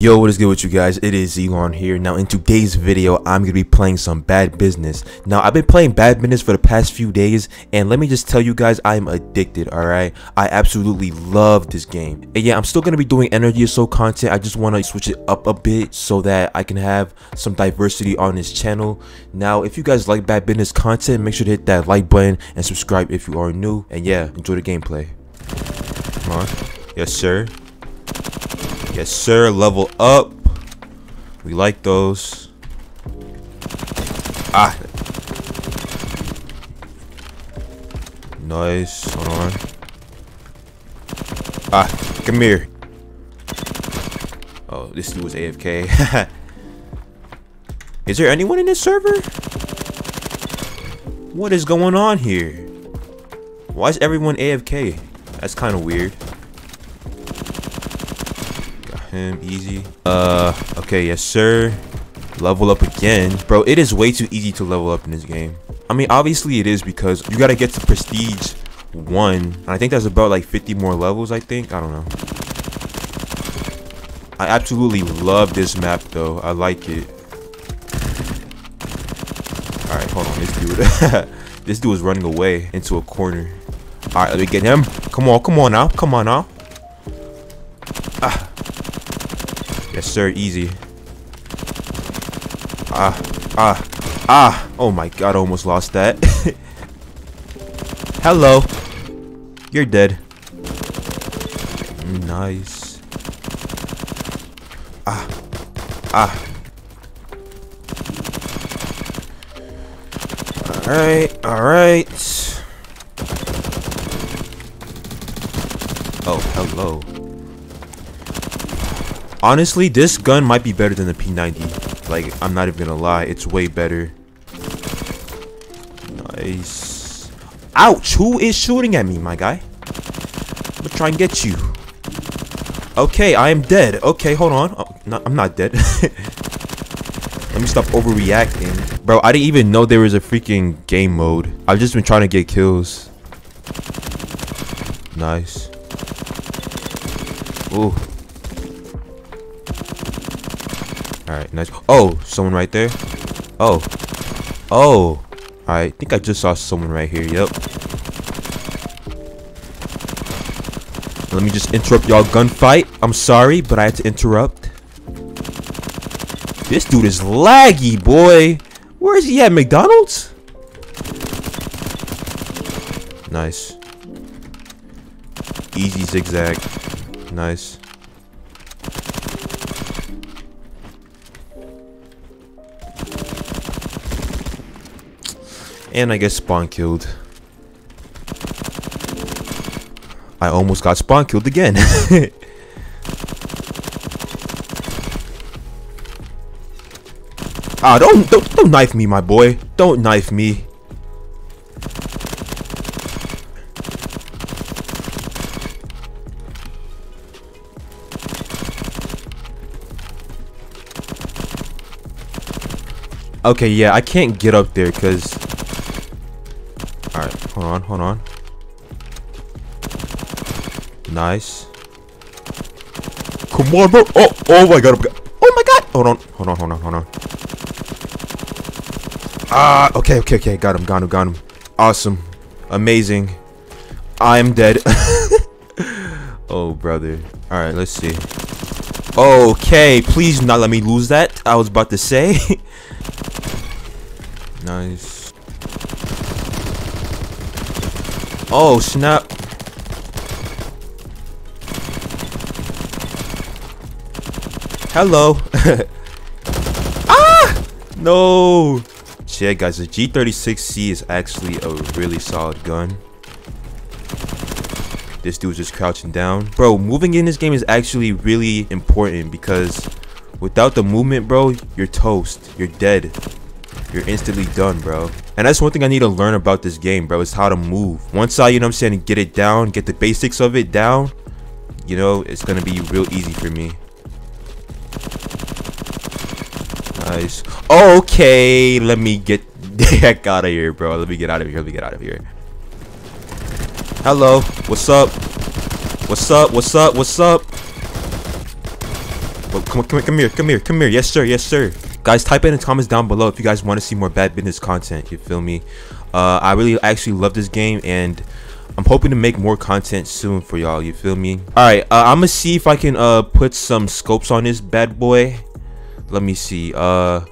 Yo, what is good with you guys? It is Zeelon here. Now, in today's video, I'm going to be playing some Bad Business. Now, I've been playing Bad Business for the past few days, and let me just tell you guys, I'm addicted, alright? I absolutely love this game. And yeah, I'm still going to be doing Energy Assault content. I just want to switch it up a bit so that I can have some diversity on this channel. Now, if you guys like Bad Business content, make sure to hit that like button and subscribe if you are new. And yeah, enjoy the gameplay. Come on. Yes, sir. Yes, sir. Level up. We like those. Ah. Nice. Hold on. Ah, come here. Oh, this dude was AFK. is there anyone in this server? What is going on here? Why is everyone AFK? That's kind of weird him easy. Uh okay yes sir. Level up again. Bro it is way too easy to level up in this game. I mean obviously it is because you got to get to prestige one. And i think that's about like 50 more levels i think. I don't know. I absolutely love this map though. I like it. All right hold on. This dude this dude is running away into a corner. All right let me get him. Come on come on now. Come on now. Ah Yes, sir. Easy. Ah. Ah. Ah. Oh my god, almost lost that. Hello. You're dead. Nice. Ah. Ah. Alright, alright. Oh, hello. Honestly, this gun might be better than the P90. Like, I'm not even gonna lie. It's way better. Nice. Ouch! Who is shooting at me, my guy? I'm gonna try and get you. Okay, I am dead. Okay, hold on. Oh, I'm not dead. Let me stop overreacting. Bro, I didn't even know there was a freaking game mode. I've just been trying to get kills. Nice. Ooh. Alright, nice. Oh, someone right there. Oh. Oh. I think I just saw someone right here. Yep. Let me just interrupt y'all gunfight. I'm sorry, but I had to interrupt. This dude is laggy, boy. Where is he at? McDonald's? Nice. Easy zigzag. Nice. And I get spawn killed. I almost got spawn killed again. ah, don't, don't don't knife me, my boy. Don't knife me. Okay, yeah, I can't get up there because hold on, hold on. Nice. Come on, bro. Oh, oh my god. Oh my god. Hold on, hold on, hold on, hold on. Ah, okay, okay, okay. Got him, got him, got him. Awesome. Amazing. I am dead. oh, brother. Alright, let's see. Okay, please not let me lose that. I was about to say. nice. Oh, snap. Hello. ah! No. yeah, guys, the G36C is actually a really solid gun. This dude's just crouching down. Bro, moving in this game is actually really important because without the movement, bro, you're toast. You're dead you're instantly done, bro. And that's one thing I need to learn about this game, bro, is how to move. Once I, you know I'm saying, get it down, get the basics of it down, you know, it's gonna be real easy for me. Nice. Okay, let me get the heck out of here, bro. Let me get out of here. Let me get out of here. Hello. What's up? What's up? What's up? What's up? come on, come, come here, come here, come here. Yes, sir, yes, sir. Guys, type in the comments down below if you guys want to see more bad business content. You feel me? Uh, I really actually love this game and I'm hoping to make more content soon for y'all. You feel me? All right, uh, I'm gonna see if I can uh put some scopes on this bad boy. Let me see. Uh, all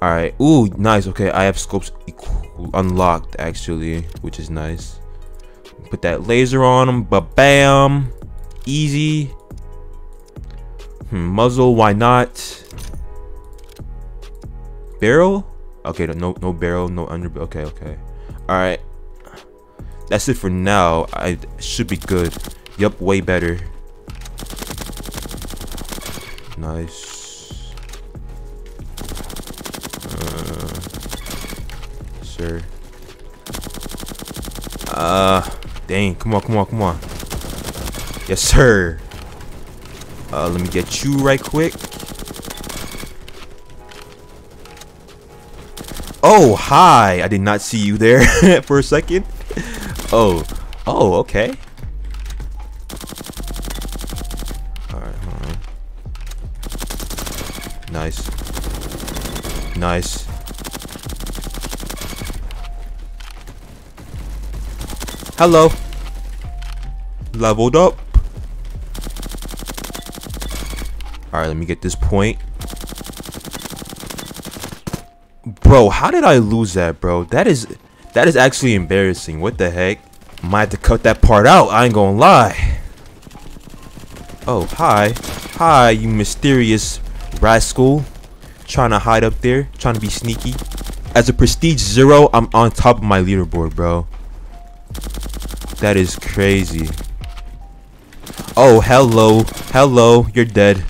right. Ooh, nice. Okay, I have scopes unlocked actually, which is nice. Put that laser on him. But bam, easy. Hmm, muzzle. Why not? Barrel. Okay, no, no barrel, no under. Okay, okay. All right. That's it for now. I should be good. Yup, way better. Nice. Uh, sir. Uh, dang. Come on, come on, come on. Yes, sir. Uh, let me get you right quick. Oh, hi. I did not see you there for a second. Oh. Oh, okay. Alright, hold on. Nice. Nice. Hello. Leveled up. Alright, let me get this point. Bro, how did I lose that, bro? That is that is actually embarrassing. What the heck? Might have to cut that part out. I ain't gonna lie. Oh, hi. Hi, you mysterious rascal. Trying to hide up there. Trying to be sneaky. As a prestige zero, I'm on top of my leaderboard, bro. That is crazy. Oh, hello. Hello. You're dead.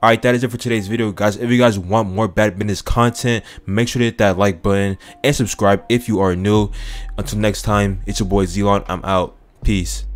Alright, that is it for today's video, guys. If you guys want more Bad Business content, make sure to hit that like button and subscribe if you are new. Until next time, it's your boy Zeelon. I'm out. Peace.